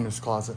in his closet.